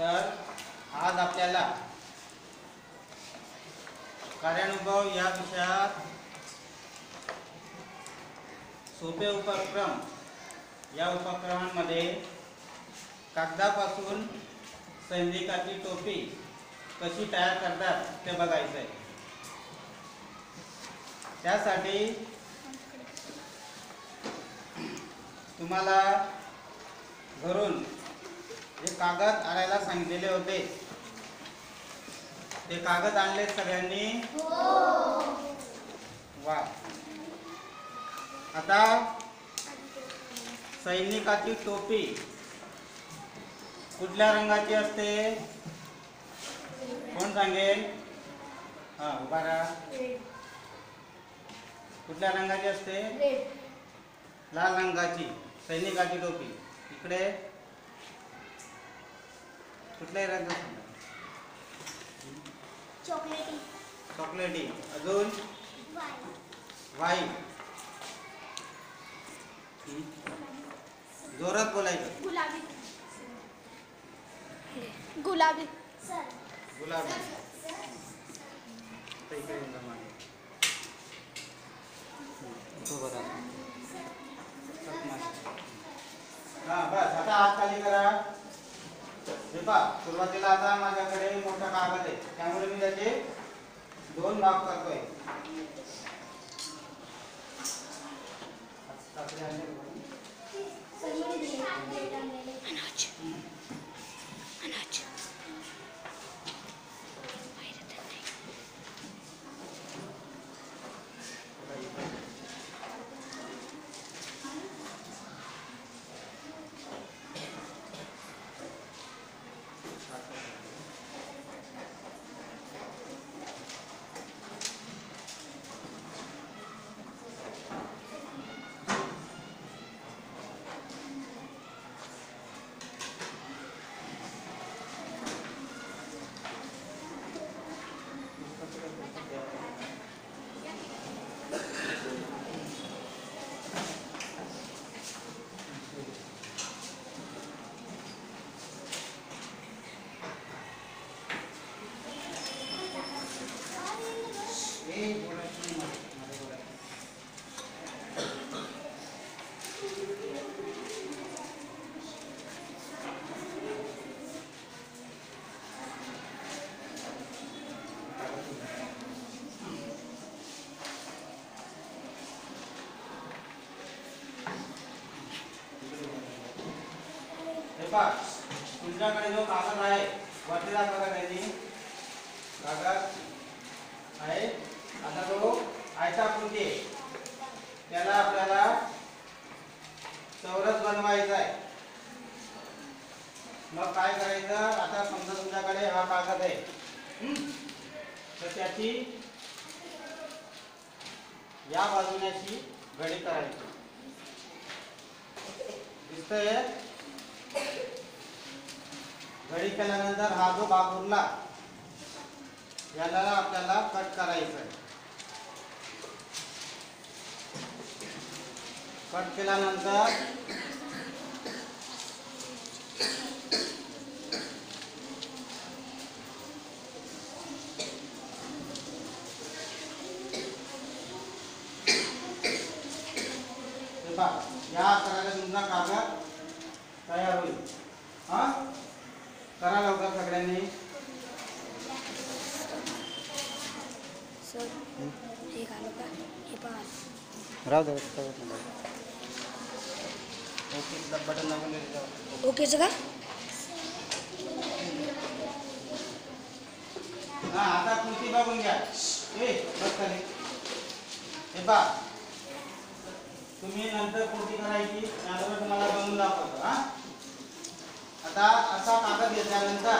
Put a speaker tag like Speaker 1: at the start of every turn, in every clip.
Speaker 1: तर आज आपल्याला कार्यानुभव या विषयात सोपे उपक्रम या उपक्रमांमध्ये कागदापासून सैनिकाची टोपी कशी तयार करतात ते बघायचं आहे. त्यासाठी तुम्हाला घरून जे कागद आणायला सांगितलेले होते. ते कागद आणले सगळ्यांनी? वा. आता सैनिकाची टोपी कुठल्या रंगाची असते? कोण सांगेल? हा उभा कुठल्या रंगाची असते? लाल रंगाची सैनिकाची टोपी. इकडे. कुठल्याही रंग
Speaker 2: चॉकलेटी.
Speaker 1: चॉकलेटी. अजून? व्हाईट जोरात बोलायचं.
Speaker 2: गुलाबी. गुलाबी.
Speaker 1: गुलाबी. हा बस. आता हात खाली करा. हे पहा सुरुवातीला आता माझ्याकडे मोठा कागद आहे. त्यामुळे मी त्याचे दोन भाग करतोय काकडे आणले का कोणी? ए, बोलायचं नाही मला. मला बोलायचं. हे पहा तुमच्याकडे जो कागद आहे वरती दाखवा त्यांनी कागद आहे. आता तो आयताकृती त्याला आपल्याला चौरस बनवायचा आहे. मग काय करायचं? आता समजा तुमच्याकडे हा कागद आहे. तर त्याची या बाजूने अशी घडी करायची. दिसतंय? घडी केल्यानंतर हा जो भाग उरला याला आपल्याला कट करायचं आहे. कट केल्यानंतर या आकाराला तुमचा कागद तयार होईल हा? करा लवकर सगळ्यांनी
Speaker 3: हे हे
Speaker 1: राहू दे ओके बटन दाबून द्यायचं.
Speaker 3: ओकेचं का
Speaker 1: हा आता कृती बघून घ्या ए बस खाली हे पहा तुम्ही नंतर कृती करायची त्याबरोबर तुम्हाला बनवून दाखवतो हा? आता असा कागद घेतल्यानंतर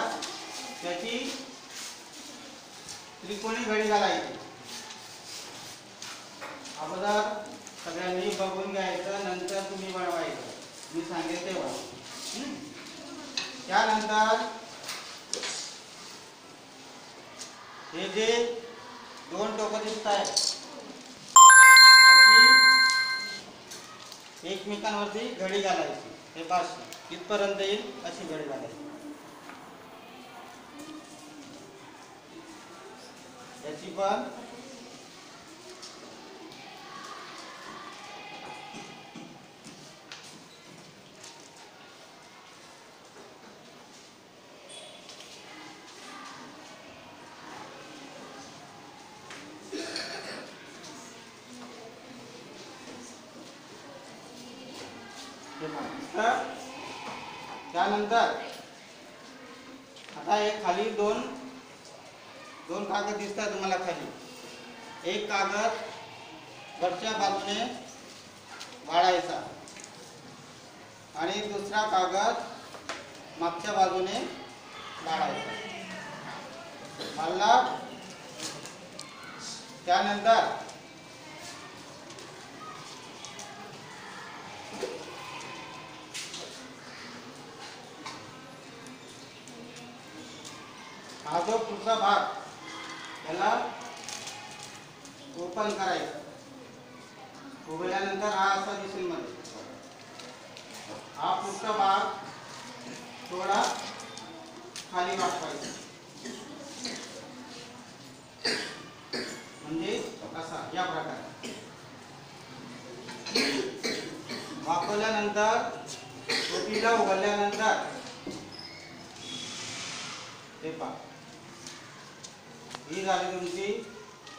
Speaker 1: त्याची त्रिकोणी घडी घालायची. अगोदर सगळ्यांनी बघून घ्यायचं नंतर तुम्ही वळवायचं. मी सांगेल तेव्हा. त्यानंतर हे जे दोन टोकं दिसत आहेत एकमेकांवरती घडी घालायची. हे पाच इथपर्यंत येईल अशी घडी घालायची. याची पण हे तर त्यानंतर आता एक खाली दोन दोन कागद दिसतात तुम्हाला खाली. एक कागद वरच्या बाजूने वाढायचा आणि दुसरा कागद मागच्या बाजूने वाढायचा. वाढला त्यानंतर हा जो पुढचा भाग. त्याला ओपन करायचा. उघडल्यानंतर हा असा दिसेल मध्ये हा पुढचा भाग थोडा खाली वाटवायचा म्हणजे असा या प्रकारे. वापरल्यानंतर टोपीला उघडल्यानंतर हे पहा. ही झाली तुमची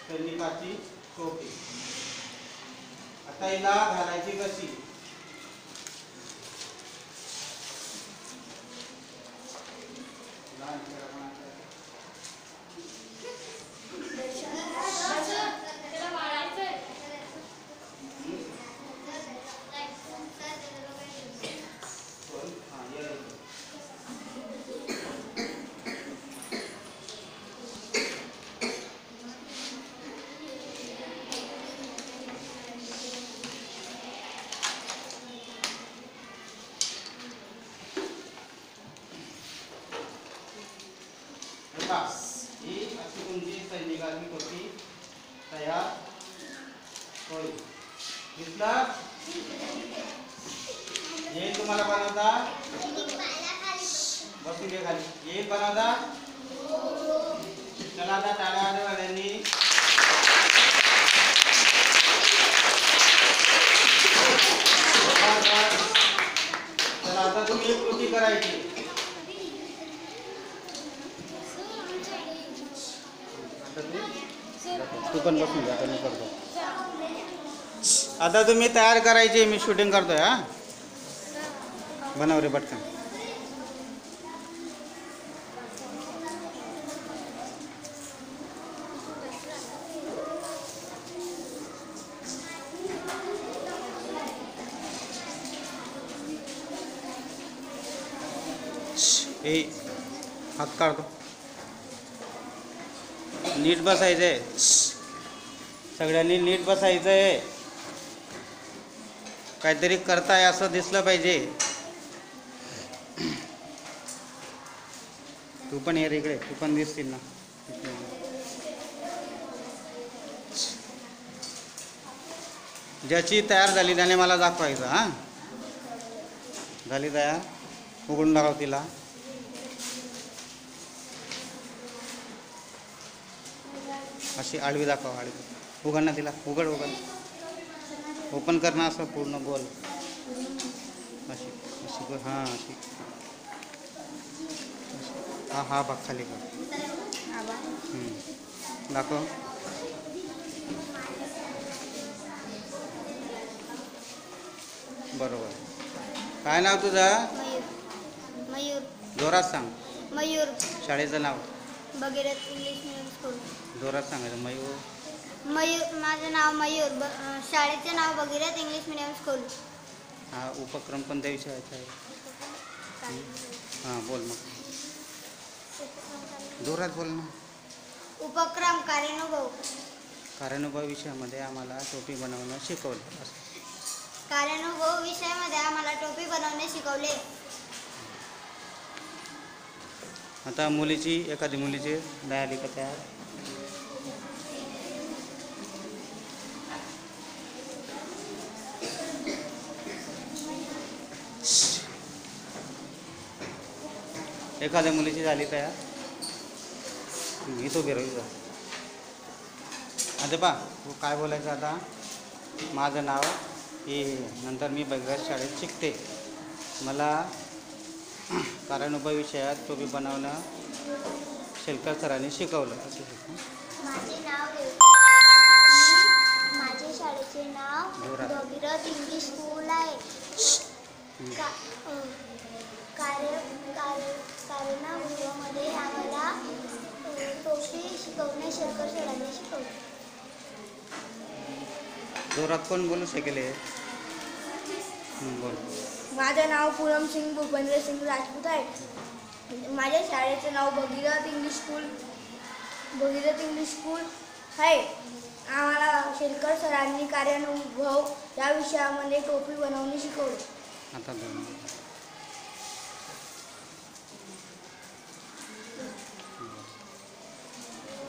Speaker 1: सैनिकाची टोपी. आता हिला घालायची कशी हा, ये इथे. हे पहा, ही अशी तुमची सैनिकाची टोपी तयार होईल दिसला येईल तुम्हाला बनवता बसू घे खाली। येईल बनवता चला आता टाळ्या वाड्यांनी चला आता तुम्ही कृती करायची तू पण बसून जा आता मी करतो आता तुम्ही तयार करायची मी शूटिंग करतोय हा? बनव रे पटकन. ए हात काढतो. नीट बसायचं आहे सगळ्यांनी नीट बसायचं आहे काहीतरी करताय असं दिसलं पाहिजे. तू पण ये रे इकडे. तू पण दिसतील ना. ज्याची तयार झाली त्याने मला दाखवायचं हां. झाली तयार. उघडून दाखव तिला. अशी आडवी दाखव आडवी. उघड ना तिला उघड उघड. ओपन करणं असं पूर्ण गोल अशी अशी गोल हां अशी. हा हा भाग खाली कर. दाखव. बरोबर. काय नाव तुझं?
Speaker 2: मयूर. मयूर.
Speaker 1: जोरात सांग.
Speaker 2: मयूर.
Speaker 1: शाळेचं नाव.
Speaker 2: भगीरथ इंग्लिश मिडियम स्कूल
Speaker 1: जोरात सांगायचं मयूर.
Speaker 2: मयूर माझं नाव मयूर. ब शाळेचे नाव भगीरथ इंग्लिश मिडियम स्कूल
Speaker 1: हा उपक्रम कोणत्या विषयाचा आहे. हां बोल मग. जोरात बोल ना.
Speaker 2: उपक्रम कार्यानुभव.
Speaker 1: कार्यानुभव विषयामध्ये आम्हाला टोपी बनवणं शिकवलं. असं.
Speaker 2: कार्यानुभव विषयामध्ये आम्हाला टोपी बनवणे शिकवले.
Speaker 1: आता मुलीची एखादी मुलीची दयाली का तयार? एखाद्या मुलीची झाली तयार? घेतो इथं उभी आता पा तू काय बोलायचं आता? माझं नाव हे नंतर मी बगैर शाळेत शिकते. मला कार्यानुभव विषयात टोपी बनवणं शेलकर सरांनी शिकवलं.
Speaker 4: माझे शाळेचे नाव इंग्लिश स्कूल आहे. का अ, कार्य कार्य कार्यनागृहामध्ये आम्हाला अ, टोपी शिकवणे शंकर सरांनी शिकवले.
Speaker 1: जोरात कोण बोलू शकेल बोल.
Speaker 3: माझं नाव पूनम सिंग भूपेंद्र सिंग राजपूत आहे. माझ्या शाळेचं नाव Bhagirath English school Bhagirath English school आहे. आम्हाला शेलकर सरांनी कार्यानुभव या विषयामध्ये टोपी बनवणे शिकवले.
Speaker 1: आता